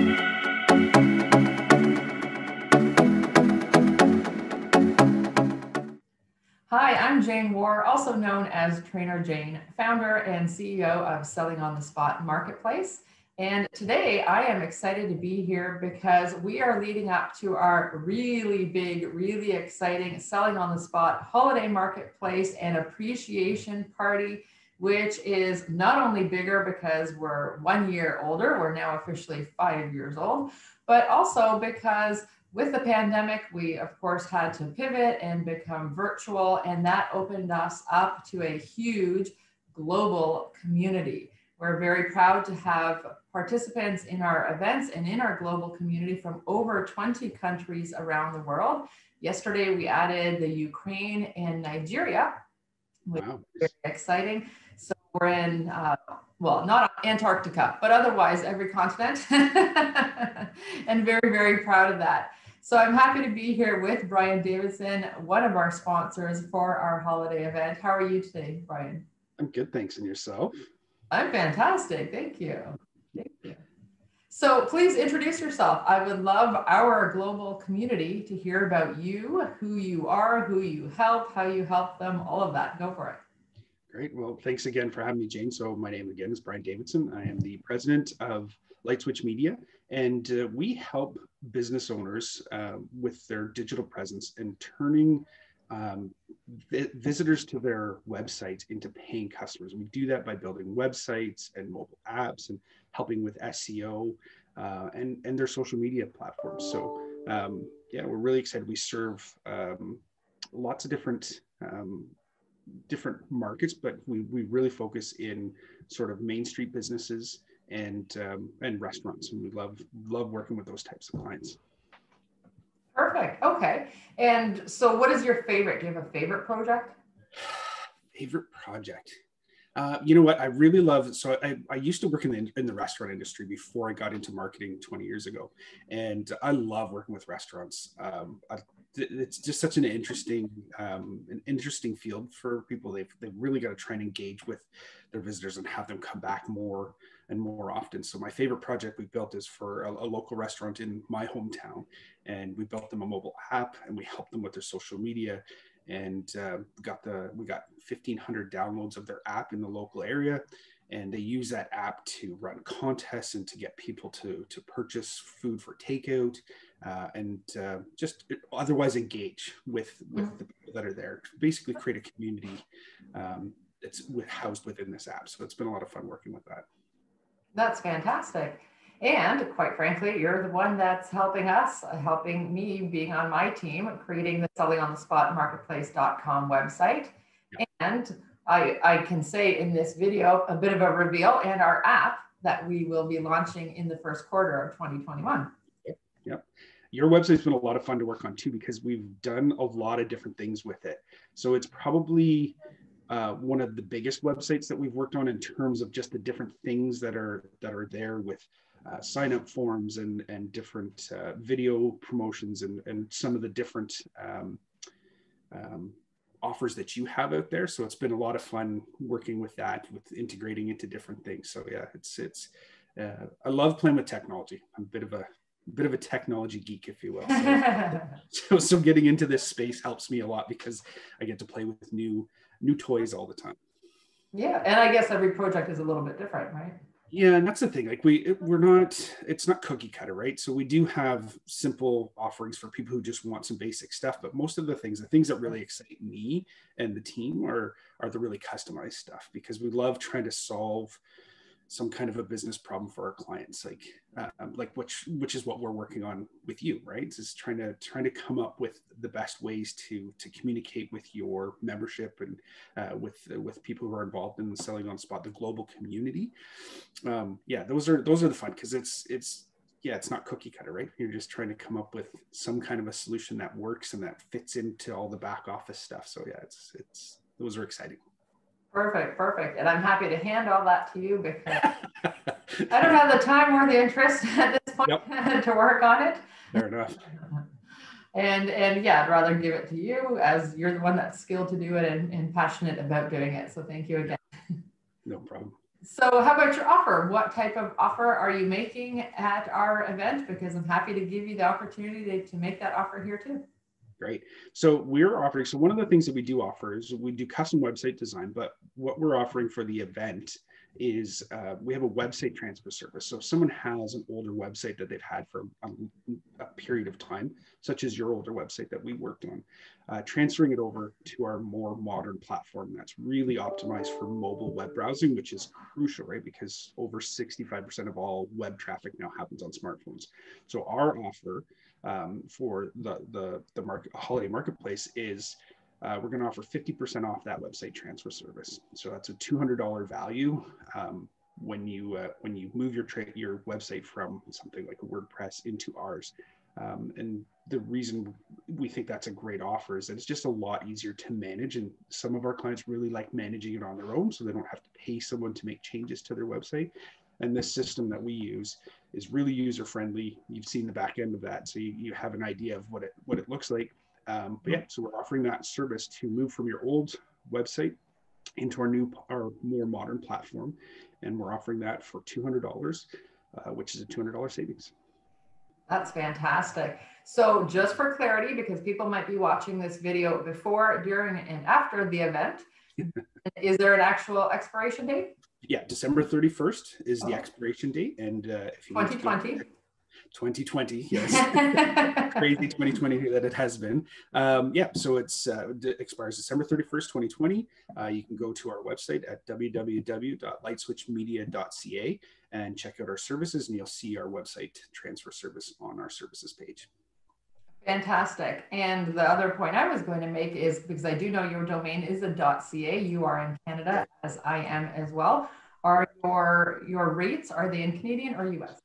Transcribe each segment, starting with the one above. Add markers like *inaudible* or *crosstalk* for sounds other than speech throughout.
Hi, I'm Jane War, also known as Trainer Jane, founder and CEO of Selling on the Spot Marketplace. And today I am excited to be here because we are leading up to our really big, really exciting Selling on the Spot holiday marketplace and appreciation party, which is not only bigger because we're one year older, we're now officially five years old, but also because with the pandemic, we of course had to pivot and become virtual, and that opened us up to a huge global community. We're very proud to have participants in our events and in our global community from over 20 countries around the world. Yesterday, we added the Ukraine and Nigeria, which wow. is very exciting. We're in, uh, well, not Antarctica, but otherwise every continent. *laughs* and very, very proud of that. So I'm happy to be here with Brian Davidson, one of our sponsors for our holiday event. How are you today, Brian? I'm good, thanks. And yourself? I'm fantastic. Thank you. Thank you. So please introduce yourself. I would love our global community to hear about you, who you are, who you help, how you help them, all of that. Go for it. Great. Well, thanks again for having me, Jane. So my name again is Brian Davidson. I am the president of Light Switch Media, and uh, we help business owners uh, with their digital presence and turning um, vi- visitors to their website into paying customers. We do that by building websites and mobile apps and helping with SEO uh, and, and their social media platforms. So, um, yeah, we're really excited. We serve um, lots of different um, different markets, but we, we really focus in sort of main street businesses and um, and restaurants, and we love love working with those types of clients. Perfect. Okay. And so, what is your favorite? Do you have a favorite project? *sighs* favorite project. Uh, you know what? I really love. So I, I used to work in the in the restaurant industry before I got into marketing 20 years ago, and I love working with restaurants. Um, I, it's just such an interesting um, an interesting field for people. They've they've really got to try and engage with their visitors and have them come back more and more often. So my favorite project we built is for a, a, local restaurant in my hometown, and we built them a mobile app and we helped them with their social media, and uh, got the we got 1,500 downloads of their app in the local area, and they use that app to run contests and to get people to to purchase food for takeout. Uh, and uh, just otherwise engage with with mm-hmm. the people that are there. Basically, create a community um, that's with, housed within this app. So it's been a lot of fun working with that. That's fantastic. And quite frankly, you're the one that's helping us, helping me being on my team, creating the selling on the spot marketplace.com website. And I, I can say in this video a bit of a reveal and our app that we will be launching in the first quarter of 2021. Yep. Your website's been a lot of fun to work on too because we've done a lot of different things with it. So it's probably uh, one of the biggest websites that we've worked on in terms of just the different things that are that are there with uh, sign up forms and and different uh, video promotions and and some of the different um, um, offers that you have out there. So it's been a lot of fun working with that, with integrating into different things. So yeah, it's it's uh, I love playing with technology. I'm a bit of a bit of a technology geek, if you will. So, *laughs* so, so getting into this space helps me a lot because I get to play with new new toys all the time. Yeah, and I guess every project is a little bit different, right? Yeah, and that's the thing. Like we, we're not. It's not cookie cutter, right? So we do have simple offerings for people who just want some basic stuff. But most of the things, the things that really mm-hmm. excite me and the team, are are the really customized stuff because we love trying to solve some kind of a business problem for our clients like um, like which which is what we're working on with you right? Is trying to trying to come up with the best ways to to communicate with your membership and uh, with uh, with people who are involved in selling on spot the global community. Um, yeah those are those are the fun because it's it's yeah it's not cookie cutter right? You're just trying to come up with some kind of a solution that works and that fits into all the back office stuff. So yeah it's it's those are exciting Perfect, perfect. And I'm happy to hand all that to you because *laughs* I don't have the time or the interest at this point yep. *laughs* to work on it. Fair enough. and and yeah, I'd rather give it to you as you're the one that's skilled to do it and, and passionate about doing it. So thank you again. No problem. So how about your offer? What type of offer are you making at our event? Because I'm happy to give you the opportunity to make that offer here too. Great. So we're offering, so one of the things that we do offer is we do custom website design, but what we're offering for the event is uh, we have a website transfer service. So if someone has an older website that they've had for a, a period of time, such as your older website that we worked on, uh, transferring it over to our more modern platform that's really optimized for mobile web browsing, which is crucial, right? Because over 65% of all web traffic now happens on smartphones. So our offer um, for the, the, the market, holiday marketplace is uh, we're going to offer 50% off that website transfer service. So that's a $200 value um, when you uh, when you move your tra- your website from something like WordPress into ours. Um, and the reason we think that's a great offer is that it's just a lot easier to manage. And some of our clients really like managing it on their own, so they don't have to pay someone to make changes to their website. And this system that we use is really user friendly. You've seen the back end of that, so you, you have an idea of what it what it looks like. Um, but yeah, so we're offering that service to move from your old website into our new, our more modern platform. And we're offering that for $200, uh, which is a $200 savings. That's fantastic. So just for clarity, because people might be watching this video before, during, and after the event, *laughs* is there an actual expiration date? Yeah, December 31st is the oh. expiration date. And uh, if you 2020. 2020 yes *laughs* crazy 2020 that it has been um, yeah so it's uh, it expires december 31st 2020 uh, you can go to our website at www.lightswitchmedia.ca and check out our services and you'll see our website transfer service on our services page Fantastic. And the other point I was going to make is because I do know your domain is a .ca. You are in Canada, as I am as well. Are your your rates are they in Canadian or US?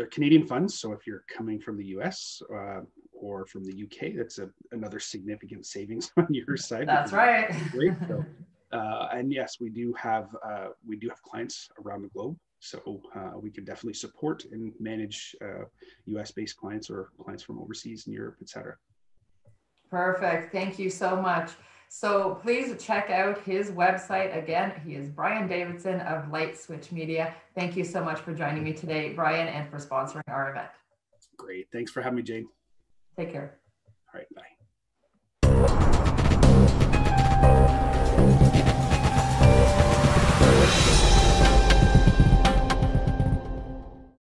they're Canadian funds. So if you're coming from the US uh, or from the UK, that's a, another significant savings *laughs* on your side. That's right. Great. So, uh, and yes, we do have uh, we do have clients around the globe. So uh, we can definitely support and manage US uh, based clients or clients from overseas in Europe, etc. Perfect. Thank you so much. So please check out his website. Again, he is Brian Davidson of Light Switch Media. Thank you so much for joining me today, Brian, and for sponsoring our event. Great. Thanks for having me, Jane. Take care. All right. Bye.